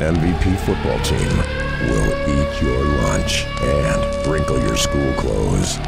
MVP football team will eat your lunch and wrinkle your school clothes.